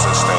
system.